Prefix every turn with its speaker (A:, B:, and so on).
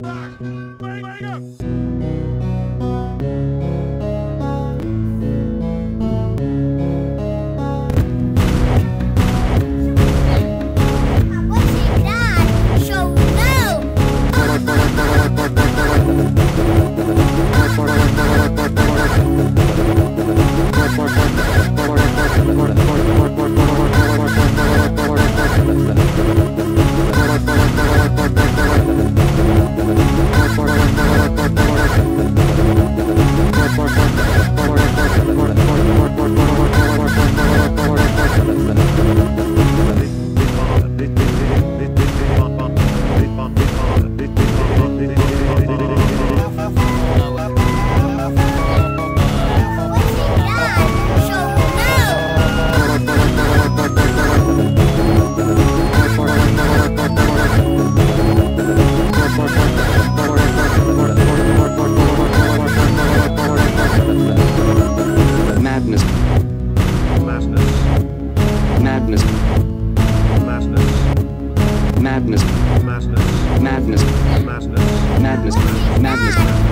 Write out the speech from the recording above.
A: What's
B: Madness,
C: Madness.
B: madness,
C: Madness.
B: madness,
C: Madness.
B: madness,
C: Madness.
B: madness, madness.